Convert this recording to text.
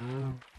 Mm-hmm.